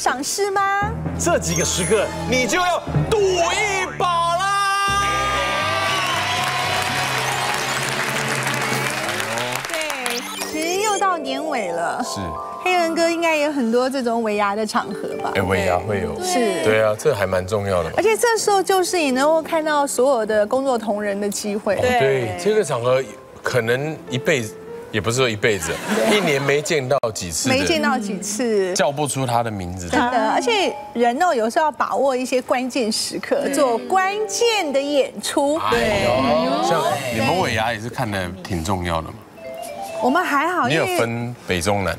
赏识吗？这几个时刻，你就要赌一把啦！对，其实又到年尾了，是，黑人哥应该也有很多这种尾牙的场合吧？哎，尾牙会有，是对啊，这还蛮重要的。而且这时候就是你能够看到所有的工作同仁的机会。对，这个场合可能一辈子，也不是说一辈子，一年没见到几次，没见到几次，叫不出他的名字。真的，而且人哦，有时候要把握一些关键时刻，做关键的演出。对，像你们尾牙也是看的挺重要的嘛。我们还好，你有分北中南。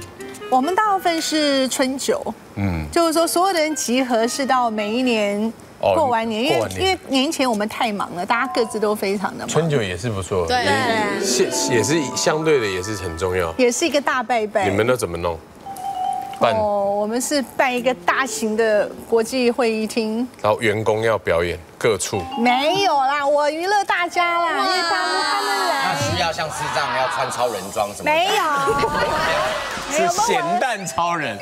我们大部分是春酒，嗯，就是说所有的人集合是到每一年过完年，因为因为年前我们太忙了，大家各自都非常的忙。春酒也是不错，对，也也是相对的也是很重要，也是一个大拜拜。你们都怎么弄？哦，我们是办一个大型的国际会议厅，然后员工要表演各处。没有啦，我娱乐大家啦，因为他们他们来。那需要像师长要穿超人装什么？没有。是咸蛋超人，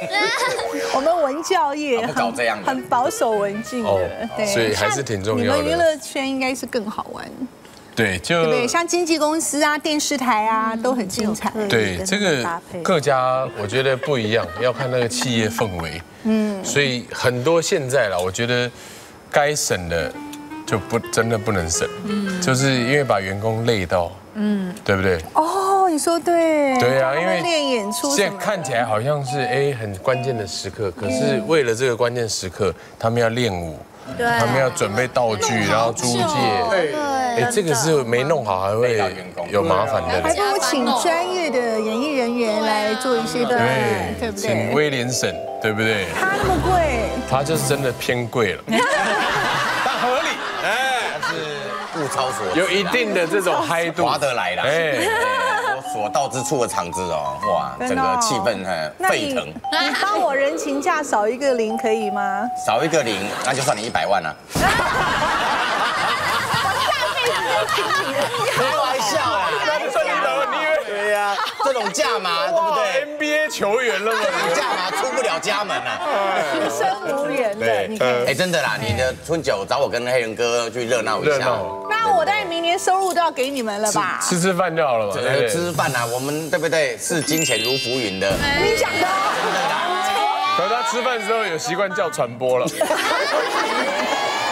我们文教业不搞这样很保守文静的，对，所以还是挺重要的。你们娱乐圈应该是更好玩，对，就对，像经纪公司啊、电视台啊都很精彩。对，这个各家我觉得不一样，要看那个企业氛围。嗯，所以很多现在了，我觉得该省的就不真的不能省，嗯，就是因为把员工累到，嗯，对不对？哦。你说对，对啊，因为练演出，现在看起来好像是哎很关键的时刻，可是为了这个关键时刻，他们要练舞，他们要准备道具，然后租借，对，哎，这个是没弄好还会有麻烦的，还不如请专业的演艺人员来做一些的，对不对？请威廉省，对不对？他那么贵，他就是真的偏贵了，但合理，哎，是物超所有一定的这种嗨度，划得来的，哎。所到之处的场子哦，哇，整个气氛很沸腾。你帮我人情价少一个零可以吗？少一个零，那就算你一百万了。开玩笑啊！对呀，这种价码对不对？NBA 球员了嘛，这种价码出不了家门啊，有生无缘的。你看，哎，真的啦，你的春酒找我跟黑人哥去热闹一下。那我当然明年收入都要给你们了吧？吃吃饭就好了嘛。吃吃饭啊，我们对不对？视金钱如浮云的。你讲的。真的啦。可他吃饭时候有习惯叫传播了。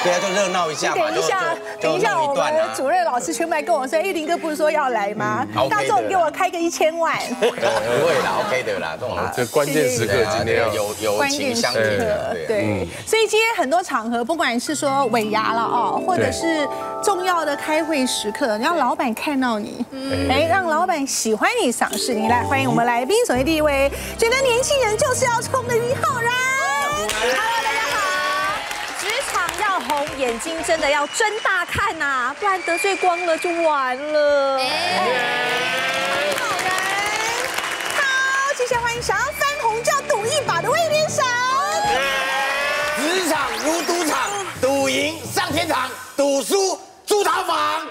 对啊，就热闹一下嘛。等一下，等一下，我们主任老师全部来跟我说，哎，林哥不是说要来吗？到时候给我开个一千万。不会啦，OK 的啦，这种 这关键时刻今天要有有情相挺的。对，所以今天很多场合，不管是说尾牙了哦，或者是重要的开会时刻，让老板看到你，哎，让老板喜欢你、赏识你。来，欢迎我们来宾，首先第一位，觉得年轻人就是要冲的于浩然。红眼睛真的要睁大看呐，不然得罪光了就完了。好人，好，接下来欢迎想要翻红就要赌一把的魏连手。职场如赌场，赌赢上天堂，赌输住套房。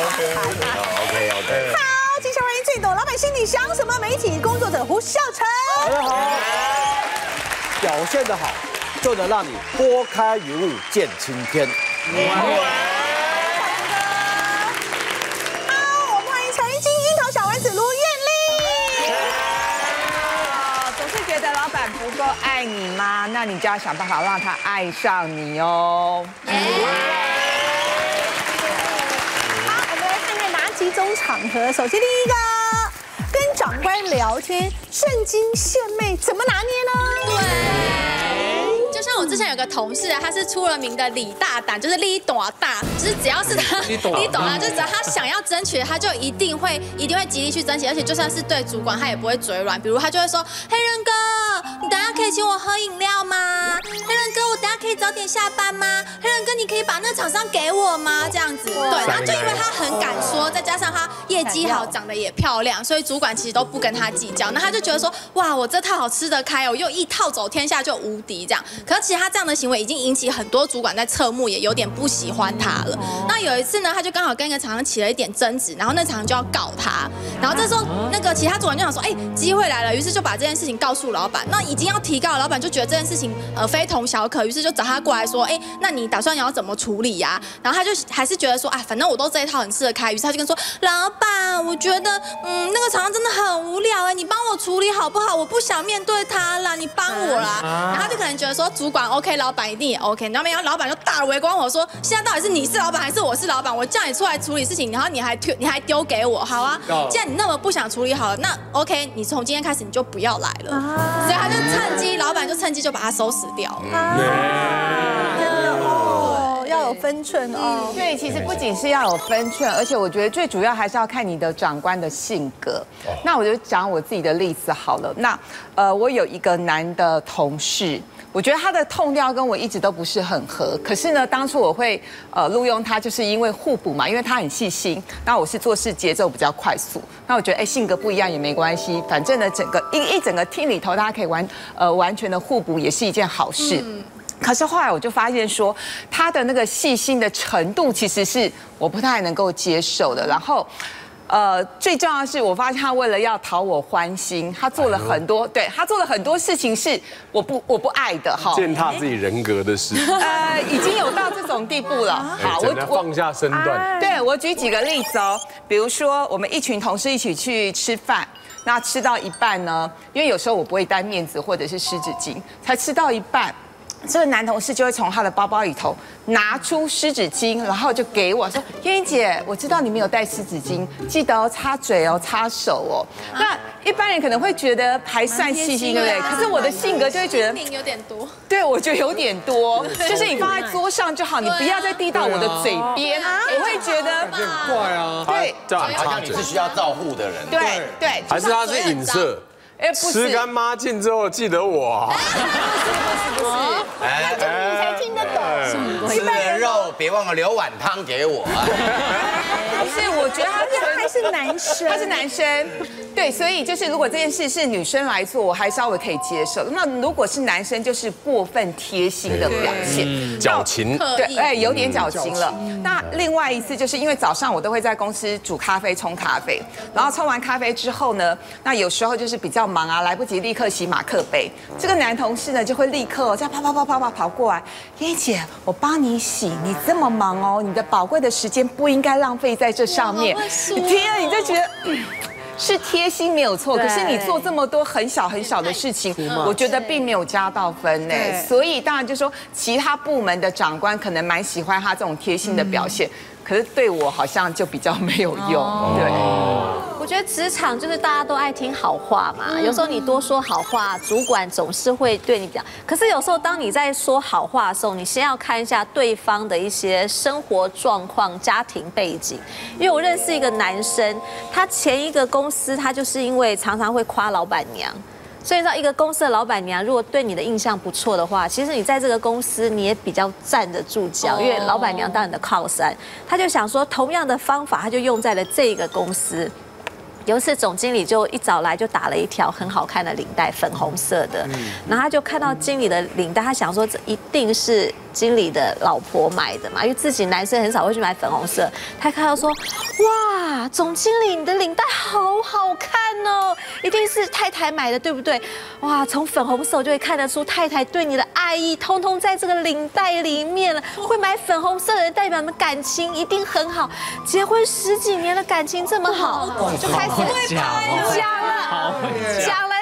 OK OK OK。好，接下来欢迎最懂老板心里想什么媒体工作者胡孝成。大家好。表现的好，就能让你拨开云雾见青天。好，我们欢迎曾经樱桃小丸子卢艳丽。总是觉得老板不够爱你吗？那你就要想办法让他爱上你哦。好，我们来看看哪几种场合。首先第一个。跟聊天，圣经献媚怎么拿捏呢？对，就像我之前有个同事啊，他是出了名的李大胆，就是力多大，就是只要是他力懂啊，就只要他想要争取，他就一定会一定会极力去争取，而且就算是对主管，他也不会嘴软。比如他就会说：“黑人哥，你等下可以请我喝饮料吗？黑人哥，我等下可以早点下班吗？黑人哥，你可以把那厂商给我吗？这样子，对，然后就因为他很敢说，再加上他业绩好，长得也漂亮，所以主管其实都不跟他计较。那他就觉得说，哇，我这套好吃得开哦，又一套走天下就无敌这样。可是其实他这样的行为已经引起很多主管在侧目，也有点不喜欢他了。那有一次呢，他就刚好跟一个厂商起了一点争执，然后那厂商就要告他。然后这时候那个其他主管就想说，哎，机会来了，于是就把这件事情告诉老板。那已经要提告，老板就觉得这件事情呃非同小可，于是就找他过来说，哎，那你打算要怎么处理呀？然后他就还是觉得说，啊，反正我都这一套很适合开，于是他就跟说，老板，我觉得嗯那个厂商真的很无聊哎，你帮我处理好不好？我不想面对他，你帮我啦。然后他就可能觉得说，主管 OK，老板一定也 OK。然后没有，老板就大围观我说，现在到底是你是老板还是我是老板？我叫你出来处理事情，然后你还丢你还丢给我，好啊。既然你那么不想处理好了，那 OK，你从今天开始你就不要来了。所以他就趁机，老板就趁机就把他收拾掉了。有分寸哦，对，其实不仅是要有分寸，而且我觉得最主要还是要看你的长官的性格。那我就讲我自己的例子好了。那呃，我有一个男的同事，我觉得他的痛调跟我一直都不是很合。可是呢，当初我会呃录用他，就是因为互补嘛，因为他很细心，那我是做事节奏比较快速。那我觉得哎，性格不一样也没关系，反正呢，整个一一整个厅里头，大家可以完呃完全的互补，也是一件好事。可是后来我就发现说，他的那个细心的程度其实是我不太能够接受的。然后，呃，最重要的是，我发现他为了要讨我欢心，他做了很多，对他做了很多事情是我不我不爱的哈。践踏自己人格的事。呃，已经有到这种地步了。好，我放下身段。对我举几个例子哦，比如说我们一群同事一起去吃饭，那吃到一半呢，因为有时候我不会带面子或者是湿纸巾，才吃到一半。这个男同事就会从他的包包里头拿出湿纸巾，然后就给我说：“燕英姐，我知道你没有带湿纸巾，记得哦，擦嘴哦，擦手哦。”那一般人可能会觉得还算细心，对不对？可是我的性格就会觉得有点多。对，我觉得有点多，就是你放在桌上就好，你不要再递到我的嘴边。我会觉得有点怪啊。对，好像你是需要照护的人。对对，还是他是影射。哎，吃干抹净之后记得我。不 是不是，哎，这你才听得懂。吃了肉，别忘了留碗汤给我。不是，我觉得他还是男生，他是男生。对，所以就是如果这件事是女生来做，我还稍微可以接受。那如果是男生，就是过分贴心的表现，矫情，对，哎，有点矫情了。那另外一次就是因为早上我都会在公司煮咖啡、冲咖啡，然后冲完咖啡之后呢，那有时候就是比较忙啊，来不及立刻洗马克杯，这个男同事呢就会立刻在啪啪啪啪啪跑过来，燕姐，我帮你洗，你这么忙哦，你的宝贵的时间不应该浪费在这上面。天啊，你就觉得。是贴心没有错，可是你做这么多很小很小的事情，我觉得并没有加到分呢。所以当然就说其他部门的长官可能蛮喜欢他这种贴心的表现。可是对我好像就比较没有用，对。我觉得职场就是大家都爱听好话嘛，有时候你多说好话，主管总是会对你讲。可是有时候当你在说好话的时候，你先要看一下对方的一些生活状况、家庭背景。因为我认识一个男生，他前一个公司他就是因为常常会夸老板娘。所以，说一个公司的老板娘如果对你的印象不错的话，其实你在这个公司你也比较站得住脚，因为老板娘当你的靠山。他就想说，同样的方法，他就用在了这个公司。有一次，总经理就一早来就打了一条很好看的领带，粉红色的。然后他就看到经理的领带，他想说这一定是经理的老婆买的嘛，因为自己男生很少会去买粉红色。他看到说，哇，总经理你的领带好好看哦，一定是太太买的，对不对？哇，从粉红色就会看得出太太对你的爱意，通通在这个领带里面了。会买粉红色的人代表你们感情一定很好，结婚十几年的感情这么好，就开始。讲了，讲了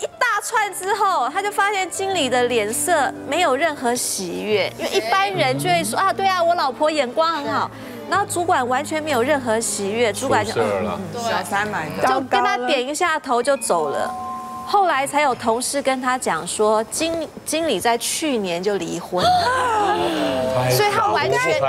一大串之后，他就发现经理的脸色没有任何喜悦，因为一般人就会说啊，对啊，我老婆眼光很好，然后主管完全没有任何喜悦，主管就小三买的，就跟他点一下头就走了。后来才有同事跟他讲说，经经理在去年就离婚了，所以他完全。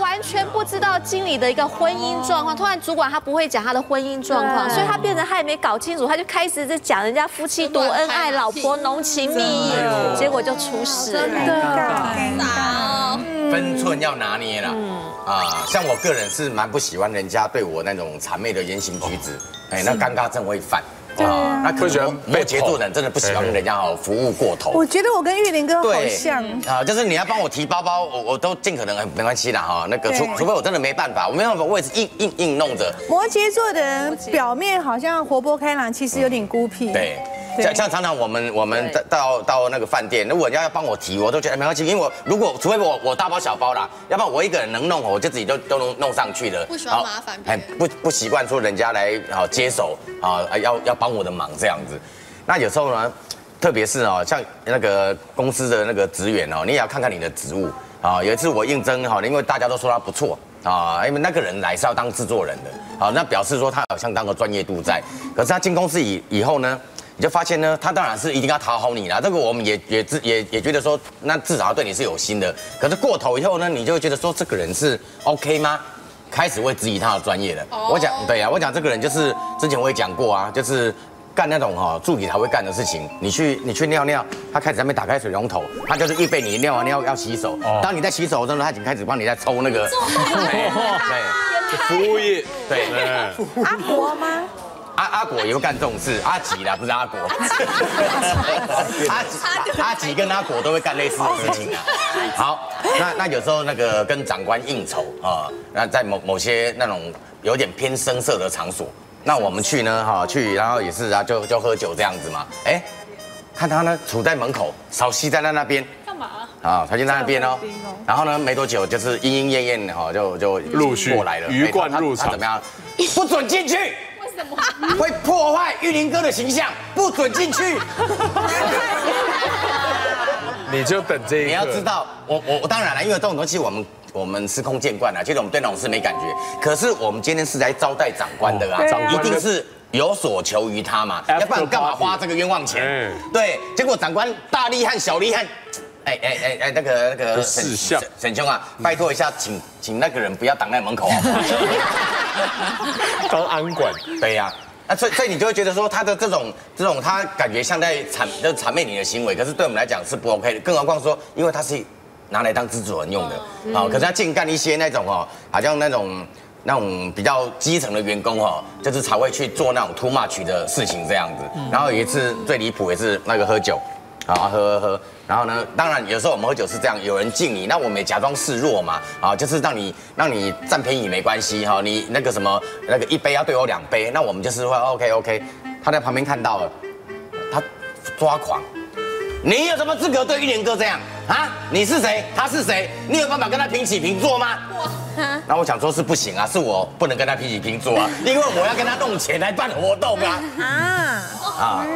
完全不知道经理的一个婚姻状况，突然主管他不会讲他的婚姻状况，所以他变成他也没搞清楚，他就开始在讲人家夫妻多恩爱，老婆浓情蜜意，结果就出事。了。真的，分寸要拿捏了。啊，像我个人是蛮不喜欢人家对我那种谄媚的言行举止，哎，那尴尬症会犯。啊，那可能摩羯座人真的不喜欢人家哦服务过头。我觉得我跟玉林哥好像啊，就是你要帮我提包包，我我都尽可能没关系啦哈。那个除除非我真的没办法，我没办法，我也是硬硬硬弄着。摩羯座的人表面好像活泼开朗，其实有点孤僻。对。像像常常我们我们到到那个饭店，如果人家要帮我提，我都觉得没关系，因为我如果除非我我大包小包啦，要不然我一个人能弄，我就自己都都能弄上去了。不喜欢麻烦不不习惯说人家来好接手啊，要要帮我的忙这样子。那有时候呢，特别是哦，像那个公司的那个职员哦，你也要看看你的职务啊。有一次我应征哈，因为大家都说他不错啊，因为那个人来是要当制作人的，好，那表示说他好像当个专业度在。可是他进公司以以后呢？你就发现呢，他当然是一定要讨好你啦。这个我们也也自也也觉得说，那至少对你是有心的。可是过头以后呢，你就会觉得说，这个人是 OK 吗？开始会质疑他的专业了。我讲对呀，我讲这个人就是之前我也讲过啊，就是干那种哈助理才会干的事情。你去你去尿尿，他开始在那边打开水龙头，他就是预备你尿完尿要洗手。当你在洗手的时候，他已经开始帮你在抽那个。对，服务业。对。阿婆吗？阿阿果也会干这种事，阿吉啦，不是阿果。阿吉阿吉跟阿果都会干类似的事情啊。好，那那有时候那个跟长官应酬啊，那在某某些那种有点偏声色的场所，那我们去呢哈去，然后也是啊就就喝酒这样子嘛。哎，看他呢处在门口，少西在那那边干嘛？啊，他就在那边哦。然后呢没多久就是莺莺燕燕的哈就就陆续过来了，鱼贯入场，怎么样？不准进去。会破坏玉林哥的形象，不准进去。你就等这一你要知道，我我我当然了，因为这种东西我们我们司空见惯了，其实我们对那种事没感觉。可是我们今天是来招待长官的啊，一定是有所求于他嘛，要不然干嘛花这个冤枉钱？对，结果长官大厉害小厉害。哎哎哎哎，那个那个沈沈沈兄啊，拜托一下，请请那个人不要挡在门口。当安管，对呀，那所以所以你就会觉得说他的这种这种他感觉像在谄就谄媚你的行为，可是对我们来讲是不 OK 的，更何况说，因为他是拿来当制作人用的，啊，可是他净干一些那种哦，好像那种那种比较基层的员工哦，就是才会去做那种 too much 的事情这样子。然后有一次最离谱也是那个喝酒。啊，喝喝喝，然后呢？当然，有时候我们喝酒是这样，有人敬你，那我们也假装示弱嘛。啊，就是让你让你占便宜没关系哈。你那个什么那个一杯要对我两杯，那我们就是会 OK OK。他在旁边看到了，他抓狂。你有什么资格对玉莲哥这样啊？你是谁？他是谁？你有办法跟他平起平坐吗？那我想说是不行啊，是我不能跟他平起平坐啊，因为我要跟他弄钱来办活动啊。啊啊。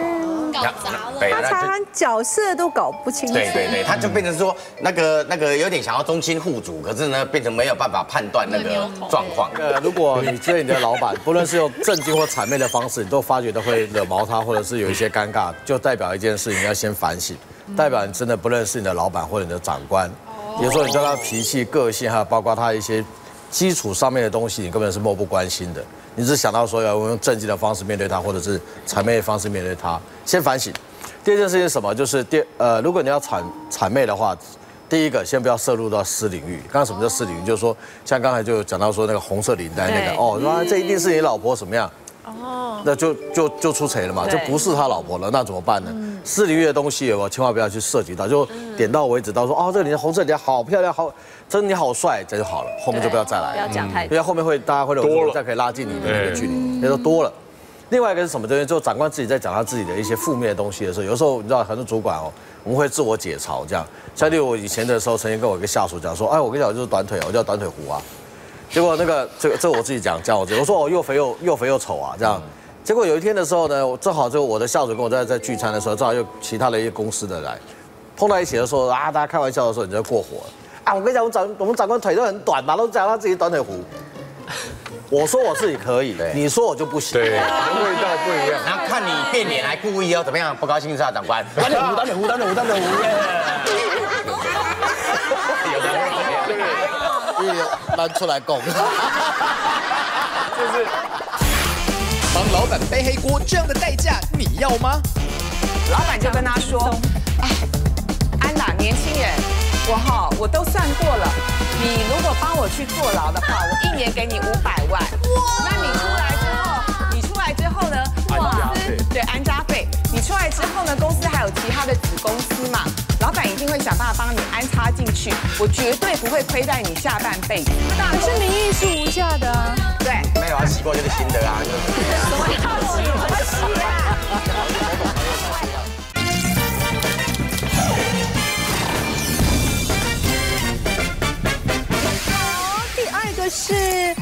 搞砸了，他常常角色都搞不清楚。对对对，他就变成说那个那个有点想要中心护主，可是呢变成没有办法判断那个状况。呃，如果你对你的老板，不论是用正经或谄媚的方式，你都发觉都会惹毛他，或者是有一些尴尬，就代表一件事你要先反省，代表你真的不认识你的老板或者你的长官。比如说你对他脾气、个性，还有包括他一些基础上面的东西，你根本是漠不关心的。你只想到说要用正经的方式面对他，或者是谄媚的方式面对他，先反省。第二件事情是什么？就是第呃，如果你要谄谄媚的话，第一个先不要涉入到私领域。刚刚什么叫私领域？就是说，像刚才就讲到说那个红色领带那个哦，说这一定是你老婆什么样？哦，那就就就出锤了嘛，就不是他老婆了，那怎么办呢？私领域的东西有千万不要去涉及到，就点到为止，到说哦，这里的红色领带好漂亮，好。真你好帅，这就好了，后面就不要再来，不要讲太多，因为后面会大家会多了，再可以拉近你的那个距离，那就多了。另外一个是什么东西？就长官自己在讲他自己的一些负面的东西的时候，有时候你知道很多主管哦，我们会自我解嘲这样。像例如我以前的时候，曾经跟我一个下属讲说，哎，我跟你讲就是短腿，我叫短腿狐啊。结果那个这个这我自己讲讲我自己，我说我又肥又又肥又丑啊这样。结果有一天的时候呢，正好就我的下属跟我在在聚餐的时候，正好又其他的一些公司的来碰到一起的时候啊，大家开玩笑的时候，你就过火了。啊，我跟你讲，我长我们长官腿都很短嘛，都讲他自己短腿狐。我说我自己可以，你说我就不行。对，味道不一样。然后看你变脸还故意哦，怎么样？不高兴是吧，长官？短腿胡，短腿狐，短腿狐，短腿狐。有的搬出来供。就是帮老板背黑锅这样的代价，你要吗？老板就跟他说：“哎，安娜，年轻人。”我哈，我都算过了。你如果帮我去坐牢的话，我一年给你五百万。哇！那你出来之后，你出来之后呢？对，安家费你出来之后呢公司对其他的子公司嘛，老板一定会想办法帮你安插进去，我绝对不会亏待你下半辈子。可是名誉是无价的啊。对，没有啊，洗过就是新的啊。好，第二个是。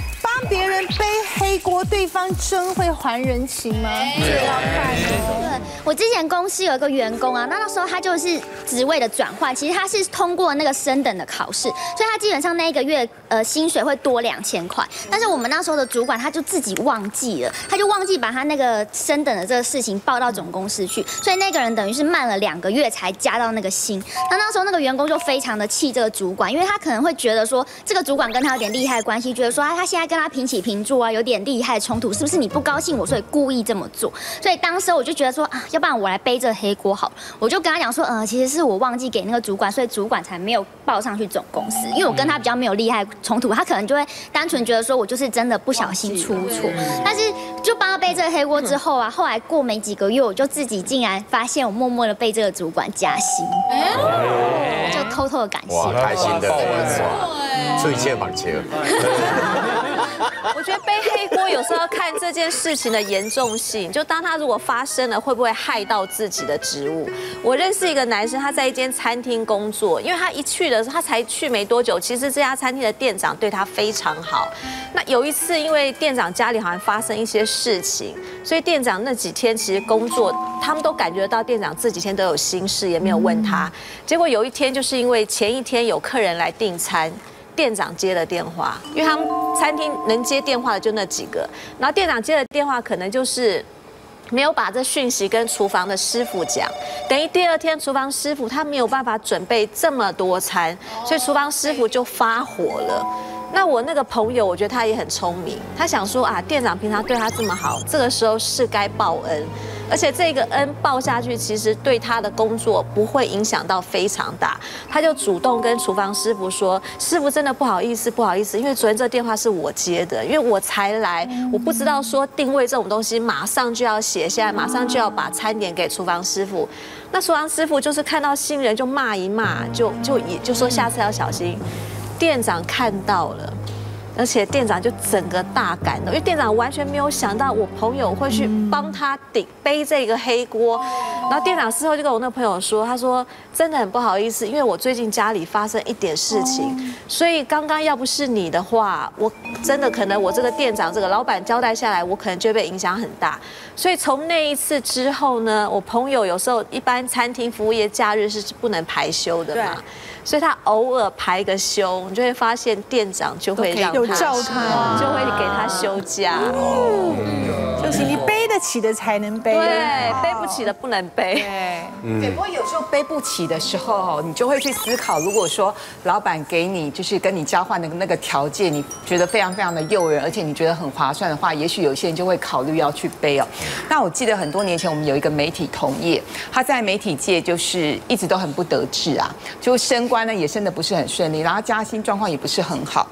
别人背黑锅，对方真会还人情吗？这要看。对，我之前公司有一个员工啊，那那时候他就是职位的转换，其实他是通过那个升等的考试，所以他基本上那一个月呃薪水会多两千块。但是我们那时候的主管他就自己忘记了，他就忘记把他那个升等的这个事情报到总公司去，所以那个人等于是慢了两个月才加到那个薪。那那时候那个员工就非常的气这个主管，因为他可能会觉得说这个主管跟他有点利害关系，觉得说他他现在跟他。平起平坐啊，有点厉害冲突，是不是你不高兴我，所以故意这么做？所以当时我就觉得说啊，要不然我来背这黑锅好，我就跟他讲说，呃，其实是我忘记给那个主管，所以主管才没有报上去总公司，因为我跟他比较没有利害冲突，他可能就会单纯觉得说我就是真的不小心出错。但是就帮他背这个黑锅之后啊，后来过没几个月，我就自己竟然发现我默默的被这个主管加薪，就偷偷的感谢，开心的，所以现在绑车。我觉得背黑锅有时候要看这件事情的严重性，就当他如果发生了，会不会害到自己的职务？我认识一个男生，他在一间餐厅工作，因为他一去的时候，他才去没多久，其实这家餐厅的店长对他非常好。那有一次，因为店长家里好像发生一些事情，所以店长那几天其实工作，他们都感觉到店长这几天都有心事，也没有问他。结果有一天，就是因为前一天有客人来订餐。店长接了电话，因为他们餐厅能接电话的就那几个，然后店长接了电话，可能就是没有把这讯息跟厨房的师傅讲，等于第二天厨房师傅他没有办法准备这么多餐，所以厨房师傅就发火了。那我那个朋友，我觉得他也很聪明，他想说啊，店长平常对他这么好，这个时候是该报恩。而且这个恩报下去，其实对他的工作不会影响到非常大。他就主动跟厨房师傅说：“师傅真的不好意思，不好意思，因为昨天这电话是我接的，因为我才来，我不知道说定位这种东西马上就要写现在，马上就要把餐点给厨房师傅。那厨房师傅就是看到新人就骂一骂，就就也就说下次要小心。店长看到了。”而且店长就整个大感动，因为店长完全没有想到我朋友会去帮他顶背这个黑锅。然后店长事后就跟我那朋友说，他说真的很不好意思，因为我最近家里发生一点事情，所以刚刚要不是你的话，我真的可能我这个店长这个老板交代下来，我可能就被影响很大。所以从那一次之后呢，我朋友有时候一般餐厅服务业假日是不能排休的嘛。所以他偶尔排个休，你就会发现店长就会让他，就会给他休假。就是你背得起的才能背，对，背不起的不能背。对，对。不过有时候背不起的时候，你就会去思考，如果说老板给你就是跟你交换的那个条件，你觉得非常非常的诱人，而且你觉得很划算的话，也许有些人就会考虑要去背哦。那我记得很多年前我们有一个媒体同业，他在媒体界就是一直都很不得志啊，就升官呢也升的不是很顺利，然后加薪状况也不是很好。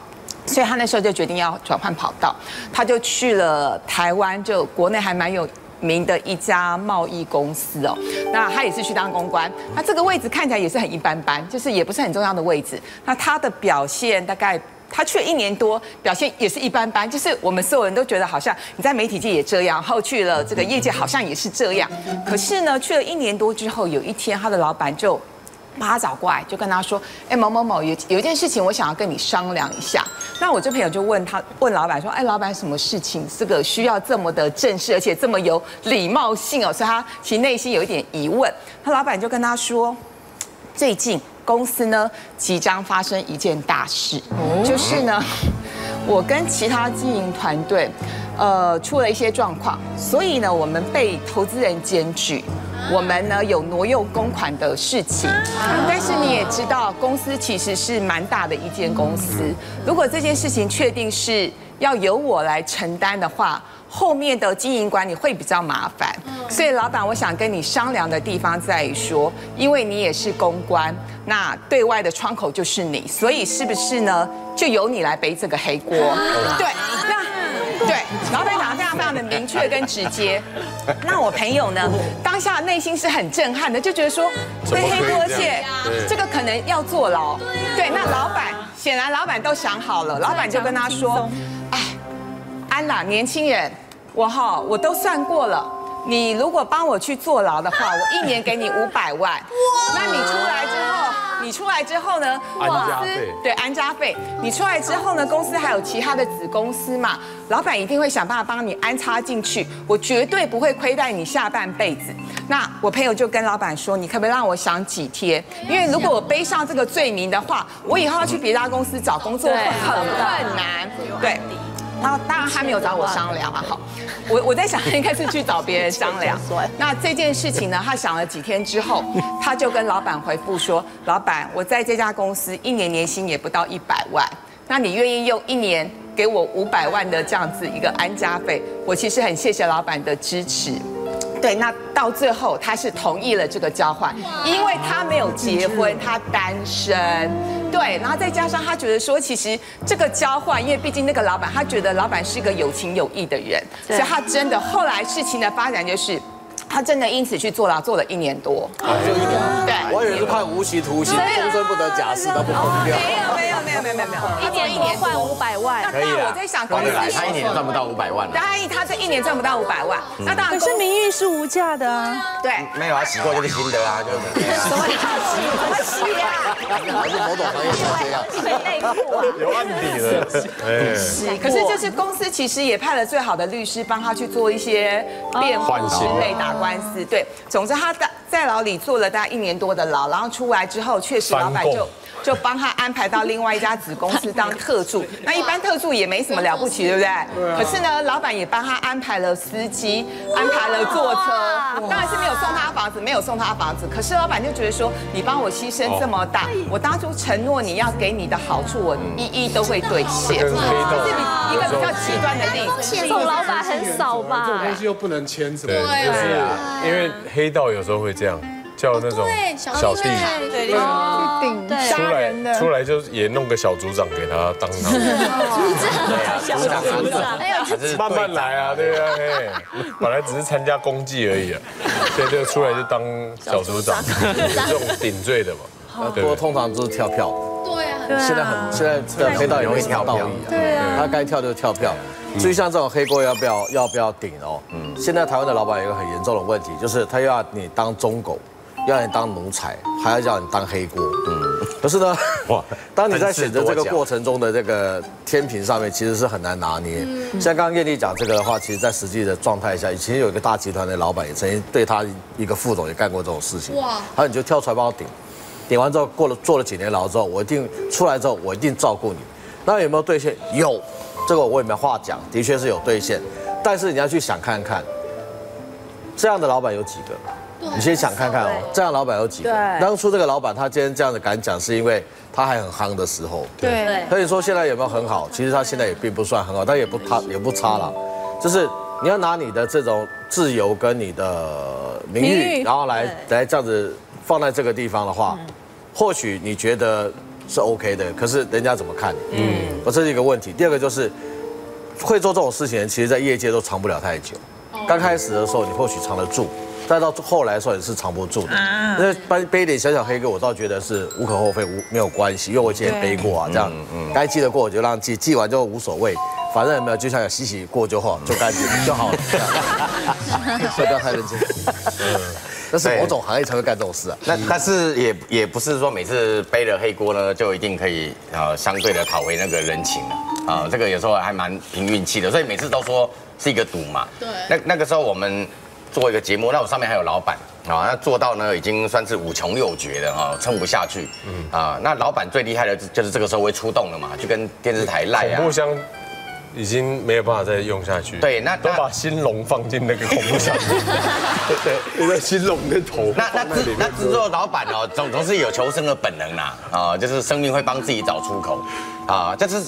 所以他那时候就决定要转换跑道，他就去了台湾，就国内还蛮有名的一家贸易公司哦。那他也是去当公关，那这个位置看起来也是很一般般，就是也不是很重要的位置。那他的表现大概他去了一年多，表现也是一般般，就是我们所有人都觉得好像你在媒体界也这样，后去了这个业界好像也是这样。可是呢，去了一年多之后，有一天他的老板就。把他找过来，就跟他说：“哎，某某某，有有一件事情，我想要跟你商量一下。”那我这朋友就问他，问老板说：“哎，老板，什么事情？这个需要这么的正式，而且这么有礼貌性哦？”所以他其实内心有一点疑问。他老板就跟他说：“最近公司呢即将发生一件大事，就是呢，我跟其他经营团队，呃，出了一些状况，所以呢，我们被投资人检举。”我们呢有挪用公款的事情，但是你也知道，公司其实是蛮大的一间公司。如果这件事情确定是要由我来承担的话，后面的经营管理会比较麻烦。所以老板，我想跟你商量的地方在于说，因为你也是公关，那对外的窗口就是你，所以是不是呢，就由你来背这个黑锅？对，那。对，老板讲的非常非常的明确跟直接。那我朋友呢，当下内心是很震撼的，就觉得说背黑锅，而且这个可能要坐牢。对，那老板显然老板都想好了，老板就跟他说，年轻人，我哈我都算过了，你如果帮我去坐牢的话，我一年给你五百万。哇，那你出来之后。你出来之后呢？公司对安家费。你出来之后呢？公司还有其他的子公司嘛？老板一定会想办法帮你安插进去。我绝对不会亏待你下半辈子。那我朋友就跟老板说：“你可不可以让我想几天？因为如果我背上这个罪名的话，我以后要去别家公司找工作会很困难。”对。然后当然他没有找我商量啊，好，我我在想应该是去找别人商量。那这件事情呢，他想了几天之后，他就跟老板回复说：“老板，我在这家公司一年年薪也不到一百万，那你愿意用一年给我五百万的这样子一个安家费？我其实很谢谢老板的支持。”对，那到最后他是同意了这个交换，因为他没有结婚，他单身。对，然后再加上他觉得说，其实这个交换，因为毕竟那个老板，他觉得老板是一个有情有义的人，所以他真的后来事情的发展就是，他真的因此去坐牢，坐了一年多。就一年。对，我以为是判无期徒刑，终身不得假释都不疯掉。没有没有没有一年一年换五百万。那当然我在想，公司他一年赚不到五百万。答应他这一年赚不到五百万，那当然。可是名誉是无价的啊。对。没有啊，洗过就是心得啊，就是。什么洗？怎么洗啊？还是某种行业是这样。洗内裤啊。有案底的。洗。可是就是公司其实也派了最好的律师帮他去做一些辩护之类打官司。对。总之他在在牢里坐了大概一年多的牢，然后出来之后，确实老板就。就帮他安排到另外一家子公司当特助，那一般特助也没什么了不起，对不对？可是呢，老板也帮他安排了司机，安排了坐车，当然是没有送他房子，没有送他房子。可是老板就觉得说，你帮我牺牲这么大，我当初承诺你要给你的好处，我一一都会兑现。这是一个比较极端的例子。这种老板很少吧？这种东西又不能签什么？对，就是因为黑道有时候会这样。叫那种小弟，对，去出来出来就也弄个小组长给他当 他。组长，小组长，哎慢慢来啊，对啊，本来只是参加公祭而已啊，所以就出来就当小组长，这种顶罪的嘛。不过通常都是跳票。对啊，现在很现在的黑道也会跳票，对啊，他该跳就跳票。所以像这种黑锅要不要要不要顶哦？嗯，现在台湾的老板有一个很严重的问题，就是他又要你当中狗。要你当奴才，还要叫你当黑锅。嗯，可是呢，哇，当你在选择这个过程中的这个天平上面，其实是很难拿捏。像刚刚艳丽讲这个的话，其实，在实际的状态下，以前有一个大集团的老板也曾经对他一个副总也干过这种事情。哇，他说你就跳出来帮我顶，顶完之后过了做了几年牢之后，我一定出来之后我一定照顾你。那有没有兑现？有，这个我也没话讲，的确是有兑现。但是你要去想看看，这样的老板有几个？你先想看看哦，这样老板有几个？当初这个老板他今天这样子敢讲，是因为他还很夯的时候。对。所以说现在有没有很好？其实他现在也并不算很好，但也不差也不差了。就是你要拿你的这种自由跟你的名誉，然后来来这样子放在这个地方的话，或许你觉得是 OK 的。可是人家怎么看你？嗯，我这是一个问题。第二个就是会做这种事情，其实在业界都藏不了太久。刚开始的时候，你或许藏得住。再到后来说也是藏不住的，那背背一点小小黑锅，我倒觉得是无可厚非，无没有关系，因为我以前背过啊，这样，该记得过我就让记，记完就无所谓，反正有没有就像有洗洗过就好，就干净就好了，所 以不要太认真。嗯，那是某种行业才会干这种事啊。那但是也也不是说每次背了黑锅呢，就一定可以呃相对的讨回那个人情啊，这个有时候还蛮凭运气的，所以每次都说是一个赌嘛。对。那那个时候我们。做一个节目，那我上面还有老板啊，那做到呢已经算是五穷六绝了哈，撑不下去。嗯啊，那老板最厉害的就是这个时候会出动了嘛，就跟电视台赖啊。箱已经没有办法再用下去。对，那都把新龙放进那个恐怖箱。对，那个新龙的头。那那制那制作老板哦，总总是有求生的本能啦啊，就是生命会帮自己找出口啊，就是。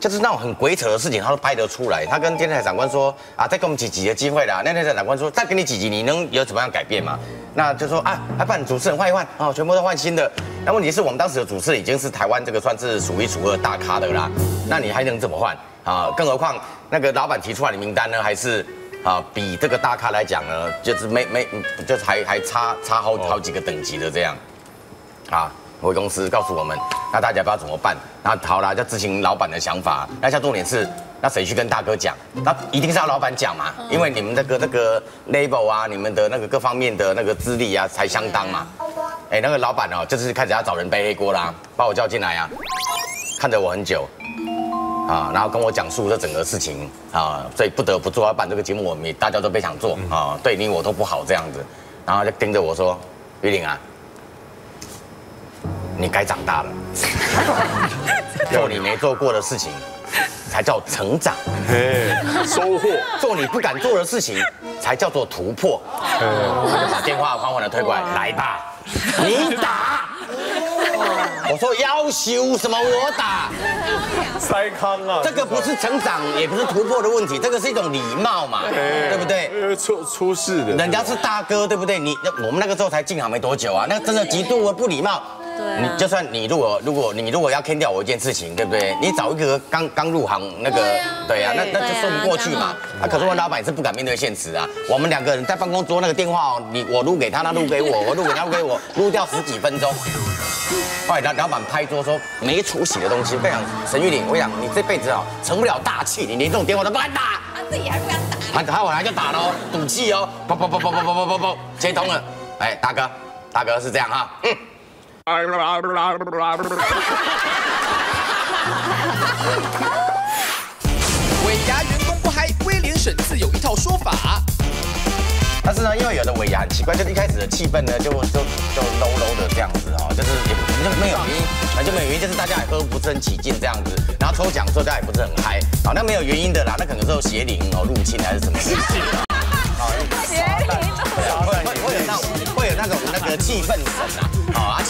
就是那种很鬼扯的事情，他都拍得出来。他跟电视台长官说：“啊，再给我们几集的机会啦。”那电视台长官说：“再给你几集，你能有怎么样改变吗？”那就说：“啊，还把主持人换一换啊，全部都换新的。”那问题是我们当时的主持人已经是台湾这个算是数一数二大咖的啦，那你还能怎么换？啊，更何况那个老板提出来的名单呢，还是啊比这个大咖来讲呢，就是没没就是还还差差好好几个等级的这样，啊。回公司告诉我们，那大家不知道怎么办？那好啦，就执行老板的想法。那像重点是，那谁去跟大哥讲？那一定是要老板讲嘛，因为你们那个那个 label 啊，你们的那个各方面的那个资历啊，才相当嘛。哎，那个老板哦，就是开始要找人背黑锅啦，把我叫进来啊，看着我很久啊，然后跟我讲述这整个事情啊，所以不得不做要办这个节目，我们大家都非常做啊，对你我都不好这样子，然后就盯着我说，玉玲啊。你该长大了，做你没做过的事情，才叫成长，收获；做你不敢做的事情，才叫做突破。把电话缓缓的推过来，来吧，你打。我说要求什么我打，塞康啊，这个不是成长，也不是突破的问题，这个是一种礼貌嘛，对不对？出出事的，人家是大哥，对不对？你我们那个时候才进行没多久啊，那真的极度的不礼貌。你就算你如果如果你如果要坑掉我一件事情，对不对？你找一个刚刚入行那个，对啊，那那就说不过去嘛。啊，可是我老板是不敢面对现实啊。我们两个人在办公桌那个电话哦，你我录给他，他录给我，我录给他，录给我，录掉十几分钟。后来老老板拍桌说没出息的东西，我跟你讲，陈玉玲，我讲你这辈子啊成不了大器，你连这种电话都不敢打。他自己还不敢打。他他后来就打了，赌气哦，啵啵啵啵啵啵啵啵啵，接通了。哎，大哥，大哥是这样哈，嗯。尾牙员工不嗨，威廉省自有一套说法。但是呢，因为有的尾牙很奇怪，就是一开始的气氛呢，就就就 low low 的这样子哦，就是也就没有原因，那就没有原因，就是大家也喝不是很起劲这样子，然后抽奖的时候大家也不是很嗨，好，那没有原因的啦，那可能是邪灵哦入侵还是什么？邪灵会有。那种会有那种那个气氛神啊，好啊，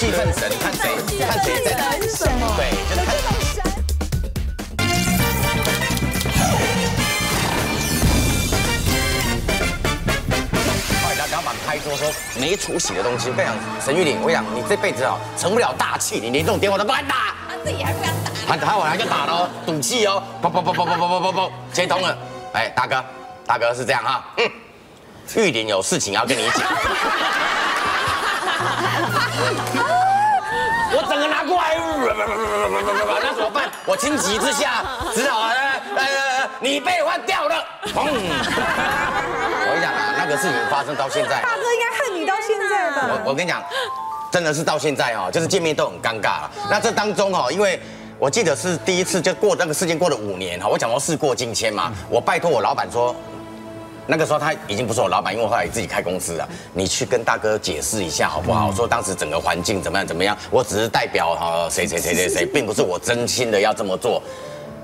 气氛神，看谁看谁在什么对，就是看。后来老板拍桌说没出息的东西，非常沈玉玲，我讲你这辈子啊成不了大器，你连这种电话都不敢打。他自己还不敢打。他他晚上就打了，赌气哦，啵啵啵啵啵啵啵啵，接通了。哎，大哥，大哥是这样哈，嗯，玉玲有事情要跟你讲。那怎么办？我情急之下只好呃呃，你被换掉了。砰！我跟你讲啊，那个事情发生到现在，大哥应该恨你到现在吧？我我跟你讲，真的是到现在哦，就是见面都很尴尬了。那这当中哦，因为我记得是第一次就过那个事件过了五年哈，我讲过事过境迁嘛，我拜托我老板说。那个时候他已经不是我老板，因为我后来自己开公司了。你去跟大哥解释一下好不好？说当时整个环境怎么样怎么样，我只是代表哈谁谁谁谁谁，并不是我真心的要这么做。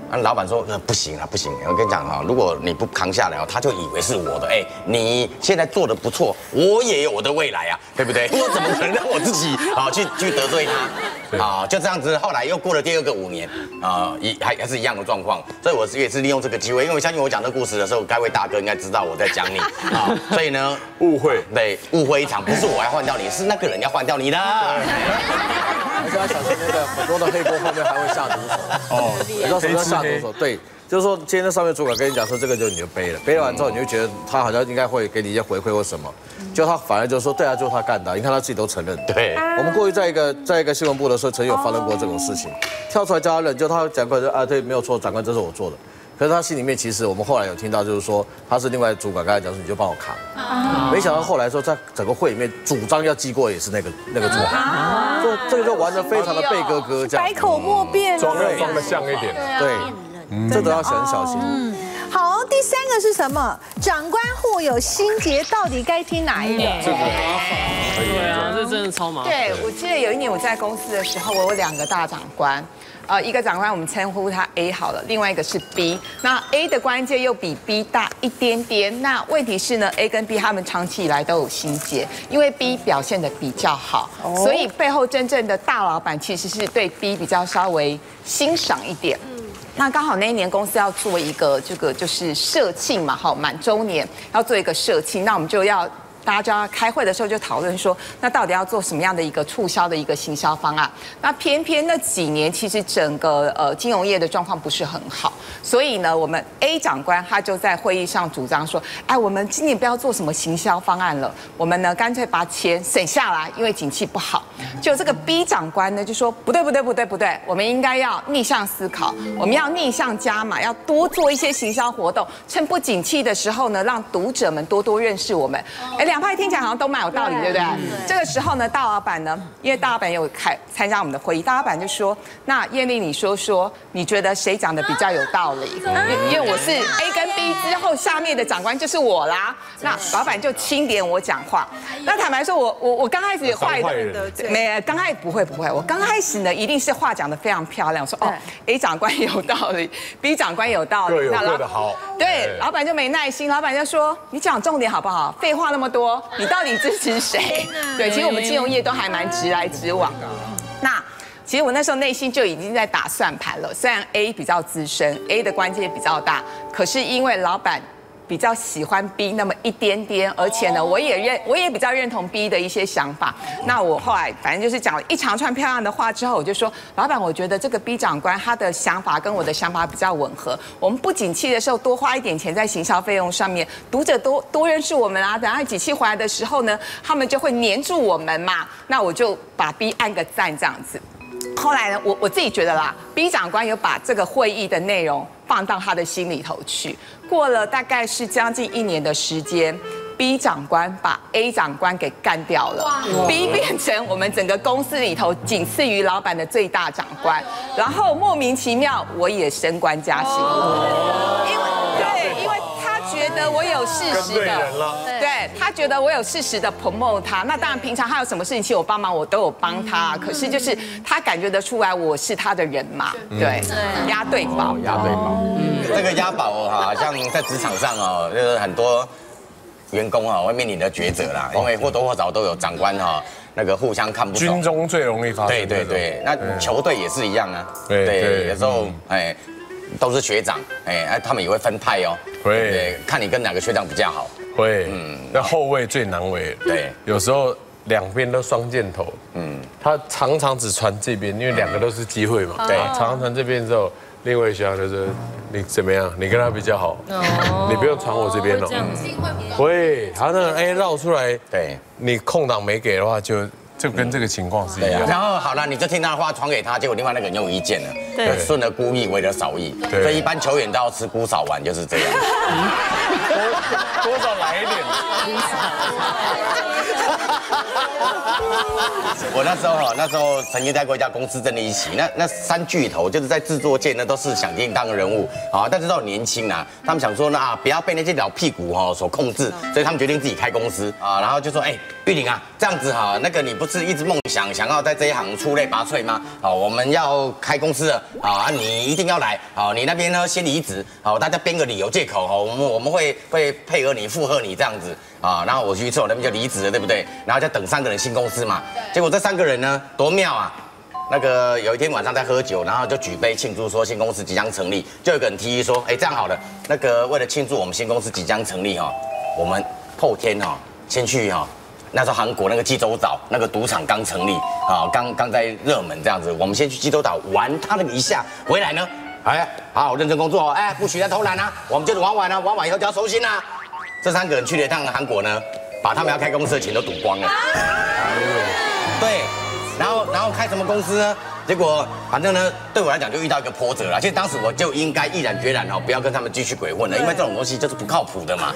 那老板说不行啊，不行！我跟你讲啊，如果你不扛下来哦，他就以为是我的。哎，你现在做的不错，我也有我的未来啊，对不对？我怎么可能让我自己啊去去得罪他？啊，就这样子，后来又过了第二个五年啊，一还还是一样的状况。所以我是也是利用这个机会，因为我相信我讲这故事的时候，该位大哥应该知道我在讲你啊。所以呢，误会对误会一场，不是我要换掉你，是那个人要换掉你的。而且要小心那个很多的黑锅后面还会下毒手哦，你知道什么叫下毒手？对，就是说今天那上面主管跟你讲说这个就是你就背了，背了完之后你就觉得他好像应该会给你一些回馈或什么，就他反而就说对啊，就是他干的，你看他自己都承认。对，我们过去在一个在一个新闻部的时候，曾经有发生过这种事情，跳出来叫他认，就他讲过说啊对，没有错，长官这是我做的。可是他心里面其实我们后来有听到，就是说他是另外主管，刚才讲说你就帮我扛。没想到后来说在整个会里面主张要记过也是那个那个主管，这这个就玩的非常的背哥哥这样，百口莫辩，装装的像一点，对，这都要很小心。嗯，好，第三个是什么？长官互有心结，到底该听哪一个？这个麻烦，对啊，这真的超麻烦。对，我记得有一年我在公司的时候，我有两个大长官。呃，一个长官我们称呼他 A 好了，另外一个是 B。那 A 的关键又比 B 大一点点。那问题是呢，A 跟 B 他们长期以来都有心结，因为 B 表现的比较好，所以背后真正的大老板其实是对 B 比较稍微欣赏一点。那刚好那一年公司要做一个这个就是社庆嘛，好满周年要做一个社庆，那我们就要。大家开会的时候就讨论说，那到底要做什么样的一个促销的一个行销方案？那偏偏那几年其实整个呃金融业的状况不是很好，所以呢，我们 A 长官他就在会议上主张说，哎，我们今年不要做什么行销方案了，我们呢干脆把钱省下来，因为景气不好。就这个 B 长官呢就说，不对不对不对不对，我们应该要逆向思考，我们要逆向加码，要多做一些行销活动，趁不景气的时候呢，让读者们多多认识我们。哎，两派听起来好像都蛮有道理，对不对？这个时候呢，大老板呢，因为大老板有开参加我们的会议，大老板就说：“那艳丽，你说说，你觉得谁讲的比较有道理？因因为我是 A 跟 B 之后，下面的长官就是我啦。那老板就钦点我讲话。那坦白说，我我我刚开始话没，刚开始不会不会，我刚开始呢，一定是话讲的非常漂亮。说哦，A 长官有道理，B 长官有道理，那老好。对，老板就没耐心，老板就说：你讲重点好不好？废话那么多，你到底支持谁？对，其实我们金融业都还蛮直来直往。那其实我那时候内心就已经在打算盘了。虽然 A 比较资深，A 的关键比较大，可是因为老板。比较喜欢 B 那么一点点，而且呢，我也认，我也比较认同 B 的一些想法。那我后来反正就是讲了一长串漂亮的话之后，我就说，老板，我觉得这个 B 长官他的想法跟我的想法比较吻合。我们不景气的时候多花一点钱在行销费用上面，读者多多认识我们啊。等下景气回来的时候呢，他们就会黏住我们嘛。那我就把 B 按个赞这样子。后来呢，我我自己觉得啦，B 长官有把这个会议的内容放到他的心里头去。过了大概是将近一年的时间，B 长官把 A 长官给干掉了，B 变成我们整个公司里头仅次于老板的最大长官，然后莫名其妙我也升官加薪，因为对，因为得我有事实的。对他觉得我有适时的 promote 他，那当然平常他有什么事情请我帮忙，我都有帮他。可是就是他感觉得出来我是他的人嘛，对，押对宝，押对宝。嗯，这个押宝哈，像在职场上哦，就是很多员工啊会面临的抉择啦，因为或多或少都有长官哈，那个互相看不懂。军中最容易发生。对对对，那球队也是一样啊。对对，有时候哎。都是学长，哎哎，他们也会分派哦，会。看你跟哪个学长比较好，会，嗯，那后卫最难为，对，有时候两边都双箭头，嗯，他常常只传这边，因为两个都是机会嘛，对，常常传这边之后，另外一学长就说你怎么样，你跟他比较好，你不用传我这边了，会，他那个哎绕出来，对，你空档没给的话就。就跟这个情况是一样。然后好了，你就听他的话传给他，结果另外那个人有意见了，对，顺了孤意，为了少意，所以一般球员都要吃孤少丸，就是这样。多 多少来一点。我那时候哈，那时候曾经在过一家公司真的一起，那那三巨头就是在制作界那都是响叮当的人物啊，但是都年轻啊，他们想说呢啊，不要被那些老屁股哈所控制，所以他们决定自己开公司啊，然后就说哎，玉玲啊，这样子哈，那个你不是一直梦想想要在这一行出类拔萃吗？好，我们要开公司了啊，你一定要来，好，你那边呢先离职，好，大家编个理由借口哈，我们我们会会配合你附和你这样子。啊，然后我去做，那边就离职了，对不对？然后就等三个人新公司嘛。结果这三个人呢，多妙啊！那个有一天晚上在喝酒，然后就举杯庆祝说新公司即将成立。就有个人提议说，哎，这样好了，那个为了庆祝我们新公司即将成立哈，我们后天哈先去哈，那时候韩国那个济州岛那个赌场刚成立啊，刚刚在热门这样子，我们先去济州岛玩他那个一下，回来呢，哎，好好认真工作哦，哎，不许再偷懒啊，我们就是玩完了，玩完以后就要收心啦。这三个人去了一趟韩国呢，把他们要开公司的钱都赌光了。对，然后然后开什么公司呢？结果反正呢，对我来讲就遇到一个波折了。其实当时我就应该毅然决然哦，不要跟他们继续鬼混了，因为这种东西就是不靠谱的嘛。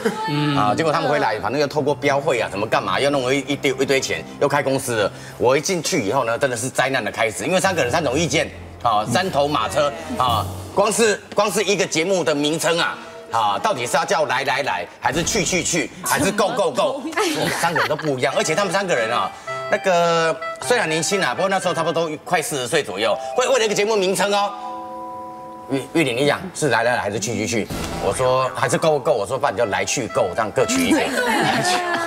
啊，结果他们回来，反正又透过标会啊，怎么干嘛，又弄了一一堆一堆钱，又开公司了。我一进去以后呢，真的是灾难的开始，因为三个人三种意见啊，三头马车啊，光是光是一个节目的名称啊。啊，到底是要叫来来来，还是去去去，还是够够够？我们三个人都不一样，而且他们三个人啊，那个虽然年轻啊，不过那时候差不多快四十岁左右。会为了一个节目名称哦，玉玉玲，你讲是来来来还是去去去？我说还是够够，我说不然就来去够，这样各取一个。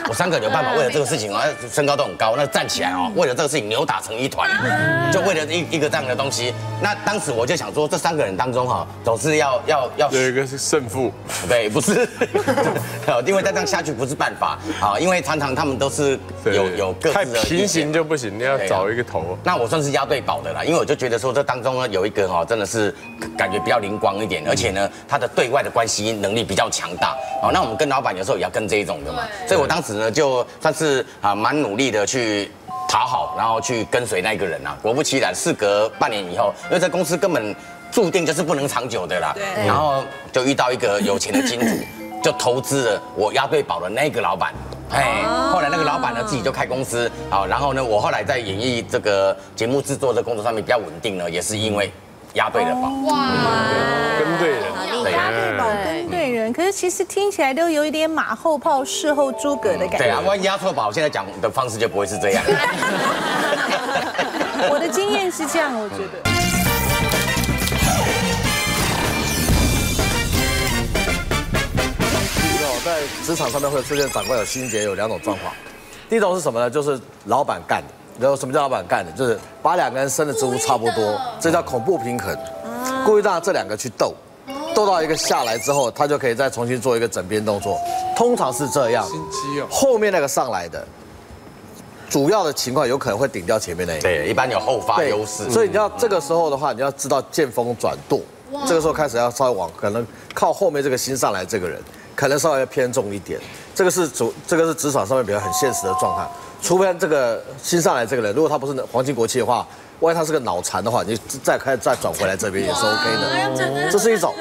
我三个人有办法为了这个事情，啊，身高都很高，那站起来哦，为了这个事情扭打成一团，就为了一一个这样的东西。那当时我就想说，这三个人当中哈，总是要要要有一个是胜负，对，不是，因为再这样下去不是办法啊，因为常常他们都是有有各自的平行就不行，你要找一个头。那我算是押对宝的啦，因为我就觉得说这当中呢有一个哈，真的是感觉比较灵光一点，而且呢他的对外的关系能力比较强大。好，那我们跟老板有时候也要跟这一种的嘛，所以我当时呢就算是啊蛮努力的去讨好，然后去跟随那个人啊。果不其然，事隔半年以后，因为在公司根本注定就是不能长久的啦。对。然后就遇到一个有钱的金主，就投资了我押对宝的那个老板。哎。后来那个老板呢自己就开公司，好，然后呢我后来在演艺这个节目制作的工作上面比较稳定呢，也是因为押对了宝。哇。跟对人。押对宝跟对人，可是其实听起来都有一点马后炮、事后诸葛的感觉。对啊，万一押错宝，现在讲的方式就不会是这样。我的经验是这样，我觉得。在职场上面会出现长官有心结，有两种状况。第一种是什么呢？就是老板干的。然后什么叫老板干的？就是把两个人升的职务差不多，这叫恐怖平衡，故意让这两个去斗。斗到一个下来之后，他就可以再重新做一个整边动作，通常是这样。后面那个上来的，主要的情况有可能会顶掉前面那个。对，一般有后发优势。所以你要这个时候的话，你要知道见风转舵。这个时候开始要稍微往可能靠后面这个新上来这个人，可能稍微偏重一点。这个是主，这个是职场上面比较很现实的状态。除非这个新上来这个人，如果他不是黄金国戚的话。万一他是个脑残的话，你再开再转回来这边也是 OK 的，这是一种。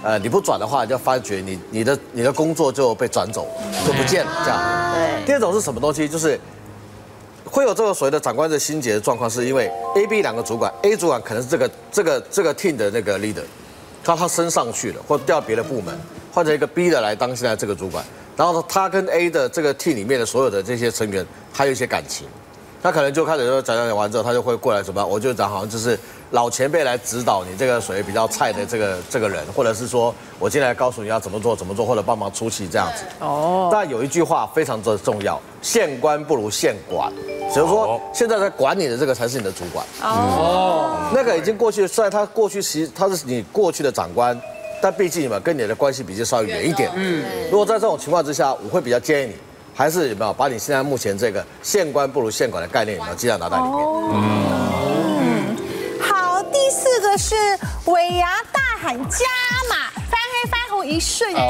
呃，你不转的话，你就发觉你你的你的工作就被转走，就不见了这样。对。第二种是什么东西？就是会有这个所谓的长官的心结的状况，是因为 A、B 两个主管，A 主管可能是这个这个这个 team 的那个 leader，他他升上去了，或调别的部门，换成一个 B 的来当现在这个主管，然后他跟 A 的这个 team 里面的所有的这些成员还有一些感情。他可能就开始说讲讲讲完之后，他就会过来怎么样？我就讲好像就是老前辈来指导你这个属于比较菜的这个这个人，或者是说我进来告诉你要怎么做怎么做，或者帮忙出气这样子。哦。但有一句话非常的重要，县官不如县管，只是说现在在管你的这个才是你的主管。哦。那个已经过去，虽然他过去其实他是你过去的长官，但毕竟嘛跟你的关系比较稍微远一点。嗯。如果在这种情况之下，我会比较建议你。还是有没有把你现在目前这个县官不如县管的概念有没有尽量拿到里面？嗯，好，第四个是尾牙大喊加码，一瞬间，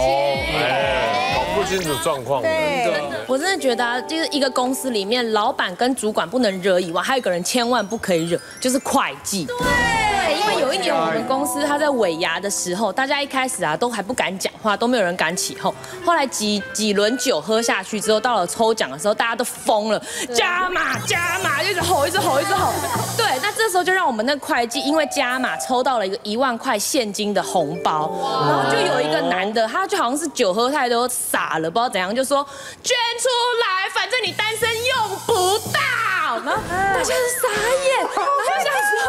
搞不清楚状况。对，我真的觉得就是一个公司里面，老板跟主管不能惹以外，还有一个人千万不可以惹，就是会计。对。因为有一年我们公司他在尾牙的时候，大家一开始啊都还不敢讲话，都没有人敢起哄。后来几几轮酒喝下去之后，到了抽奖的时候，大家都疯了，加码加码，一直吼一直吼一直吼。对，那这时候就让我们那会计因为加码抽到了一个一万块现金的红包，然后就有一个男的，他就好像是酒喝太多傻了，不知道怎样，就说捐出来，反正你单身用不到。然后大家是傻眼，然后想说。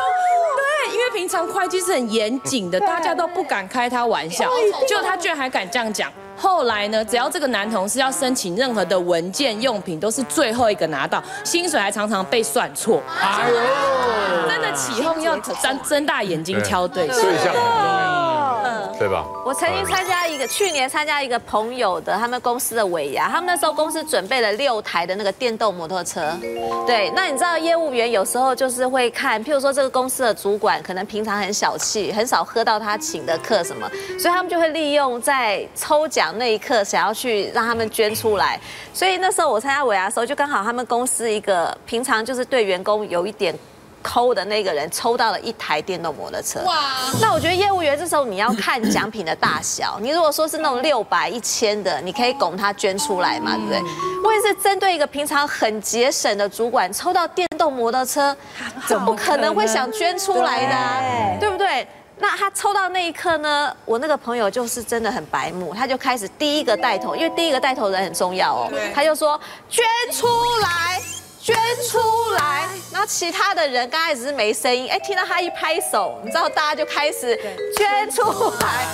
因为平常会计是很严谨的，大家都不敢开他玩笑，结果他居然还敢这样讲。后来呢，只要这个男同事要申请任何的文件用品，都是最后一个拿到，薪水还常常被算错。哎呦，真的起哄要睁睁大眼睛挑对象。对吧？我曾经参加一个，去年参加一个朋友的他们公司的尾牙，他们那时候公司准备了六台的那个电动摩托车。对，那你知道业务员有时候就是会看，譬如说这个公司的主管可能平常很小气，很少喝到他请的客什么，所以他们就会利用在抽奖那一刻想要去让他们捐出来。所以那时候我参加尾牙的时候，就刚好他们公司一个平常就是对员工有一点。抠的那个人抽到了一台电动摩托车。哇！那我觉得业务员这时候你要看奖品的大小。你如果说是那种六百、一千的，你可以拱他捐出来嘛，对不对？我也是针对一个平常很节省的主管抽到电动摩托车，这不可能会想捐出来的，对不对？那他抽到那一刻呢，我那个朋友就是真的很白目，他就开始第一个带头，因为第一个带头人很重要哦。他就说捐出来。捐出来，然后其他的人刚开始是没声音，哎，听到他一拍手，你知道大家就开始捐出来，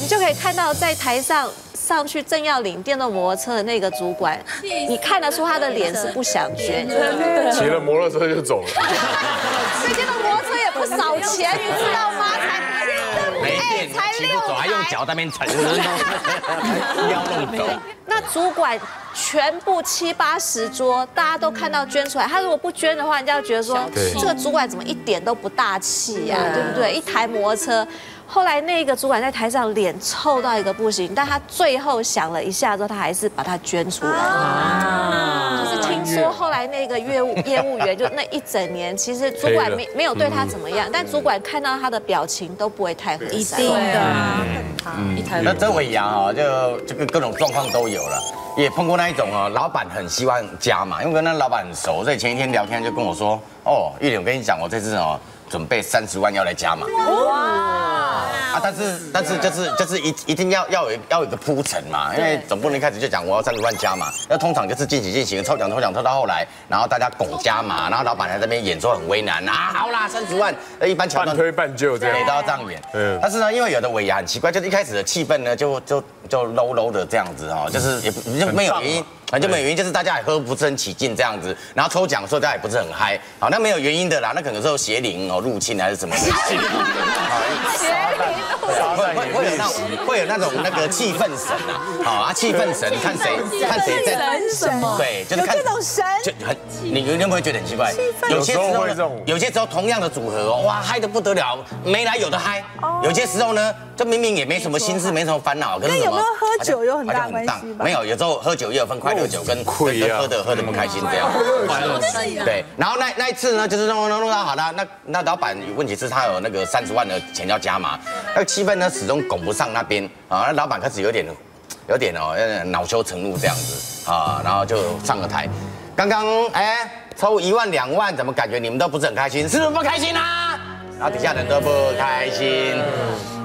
你就可以看到在台上上去正要领电动摩托车的那个主管，你看得出他的脸是不想捐，骑了摩托车就走了。所以电动摩托车也不少钱，你知道吗？才没电，骑不走，还用脚在那边踩，腰弄走。那主管全部七八十桌，大家都看到捐出来。他如果不捐的话，人家就觉得说，这个主管怎么一点都不大气呀，对不对？一台摩托车。后来那个主管在台上脸臭到一个不行，但他最后想了一下之后，他还是把它捐出来。啊！说后来那个业务 业务员就那一整年，其实主管没没有对他怎么样，但主管看到他的表情都不会太和善。一定的。嗯，那这尾牙啊，就这个各种状况都有了，也碰过那一种哦，老板很希望加嘛，因为跟那老板很熟，所以前一天聊天就跟我说，哦，玉玲，我跟你讲，我这次哦。准备三十万要来加嘛？哇！啊，但是但是就是就是一一定要要有要有个铺陈嘛，因为总不能一开始就讲我要三十万加嘛。那通常就是进行进行抽奖抽奖抽到后来，然后大家拱加嘛，然后老板在这边演说很为难啊，好啦，三十万，那一般桥段半推半就这样，都要这样演。嗯。但是呢，因为有的尾牙很奇怪，就是一开始的气氛呢就就就 low low 的这样子哦，就是也就没有原因。那就没有原因，就是大家也喝不是很起劲这样子，然后抽奖的时候大家也不是很嗨，好，那没有原因的啦，那可能是邪灵哦入侵还是什么？邪灵，会会会有那种会有那种那个气氛神啊，好啊，气氛神，看谁看谁在神什么？对，就是看这种神，就很你有没有觉得很奇怪？有些时候有些时候同样的组合哦，哇嗨的不得了，没来有的嗨，有些时候呢。这明明也没什么心事，没什么烦恼，可是有没有喝酒有很大关系没有，有时候喝酒也有分快乐酒跟喝的喝的不开心这样。对，然后那那一次呢，就是弄弄弄到好了，那那老板问题是他有那个三十万的钱要加嘛，那个气氛呢始终拱不上那边啊，那老板开始有点有点哦恼羞成怒这样子啊，然后就上了台。刚刚哎抽一万两万，怎么感觉你们都不是很开心？是不是不开心啊？然后底下人都不开心。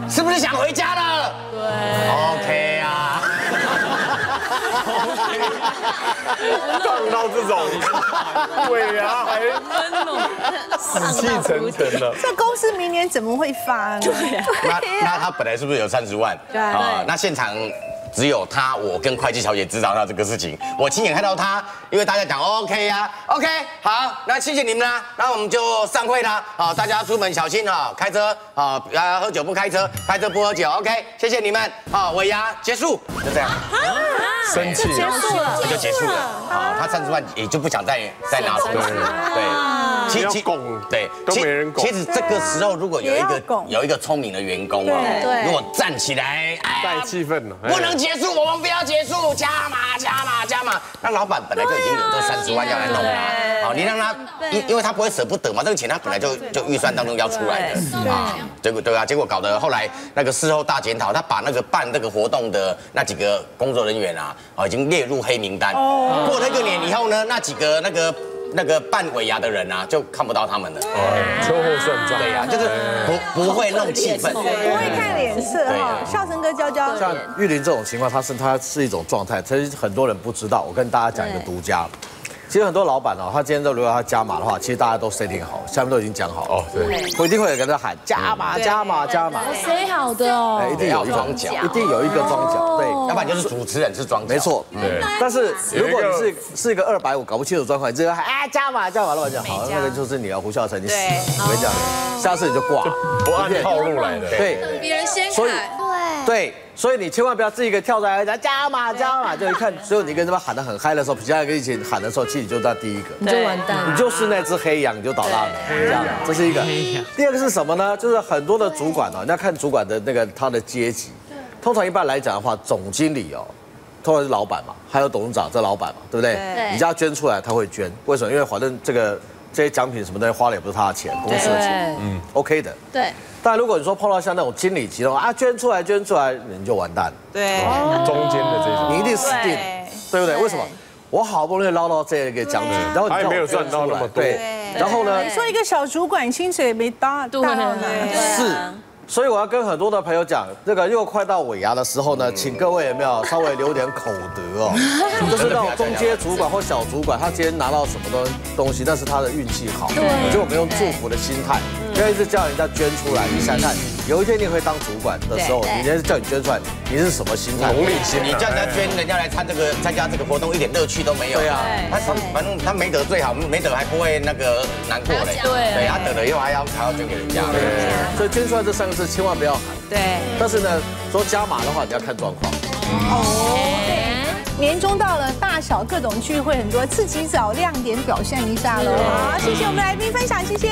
是不是想回家了？对，OK 啊。撞到这种鬼啊，还死气沉沉的。这公司明年怎么会发呢？对呀。那那他本来是不是有三十万？对啊。那现场。只有他，我跟会计小姐知道他这个事情，我亲眼看到他，因为大家讲 OK 呀，OK，好，那谢谢你们啦，那我们就散会啦，好，大家出门小心啊，开车啊，啊，喝酒不开车，开车不喝酒，OK，谢谢你们，好，尾牙结束，就这样，生气结束了，就结束了，好，他三十万也就不想再再拿出来了，对。其实拱对都没人拱。其实这个时候如果有一个有一个聪明的员工啊，如果站起来带气氛了，不能结束，我们不要结束，加码加码加码。那老板本来就已经有这三十万要来弄了，好，你让他因因为他不会舍不得嘛，这个钱他本来就就预算当中要出来的。啊，结果对啊，结果搞得后来那个事后大检讨，他把那个办这个活动的那几个工作人员啊，啊已经列入黑名单。过那个年以后呢，那几个那个。那个半尾牙的人啊，就看不到他们了。哦，秋后算账。对呀，就是不不会弄气氛，不会看脸色哈。笑声哥教教。像玉林这种情况，他是他是一种状态，其实很多人不知道。我跟大家讲一个独家。其实很多老板哦，他今天都如果他加码的话，其实大家都 setting 好，下面都已经讲好哦，对，我一定会跟他喊加码加码加码，set 好的哦，一定有一装脚，一定有一个装脚，对，要不然就是主持人是装脚，没错，对。但是如果你是是一个二百五搞不清楚状况，你直接喊哎加码加码老板讲。好，那个就是你要胡笑成，你死，我跟你讲，下次你就挂，不按套路来的，对，别人先喊，对。对。所以你千万不要自己给跳出来，加码加码，就一看，所有你跟他们喊得很嗨的时候，比他跟一起喊的时候，其实你就在第一个，你就完蛋，你就是那只黑羊，你就倒大霉，这样，这是一个。第二个是什么呢？就是很多的主管哦，你要看主管的那个他的阶级，通常一般来讲的话，总经理哦，通常是老板嘛，还有董事长这老板嘛，对不对？对。你叫他捐出来，他会捐，为什么？因为反正这个这些奖品什么东西花的也不是他的钱，公司的钱，嗯，OK 的。对。但如果你说碰到像那种经理级的话啊，捐出来捐出来，你就完蛋。对，中间的这种，你一定死定，对不对？为什么？我好不容易捞到这个奖品，然后你没有赚到那么多。对，然后呢？你说一个小主管薪水也没大，对，是。所以我要跟很多的朋友讲，这个又快到尾牙的时候呢，请各位有没有稍微留点口德哦？就是那种中阶主管或小主管，他今天拿到什么东东西，那是他的运气好。我觉得我们用祝福的心态，不要一直叫人家捐出来。你想想看。有一天你会当主管的时候，人家叫你捐出来，你是什么心态？同理心，你叫人家捐，人家来参这个参加这个活动，一点乐趣都没有。对啊，他反正他没得最好，没得还不会那个难过嘞。对，对，他得了以后还要还要捐给人家。所以捐出来这三个字千万不要喊。对。但是呢，说加码的话，你要看状况。哦，对，年终到了，大小各种聚会很多，自己找亮点表现一下喽。好，谢谢我们来宾分享，谢谢。